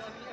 Macedonia.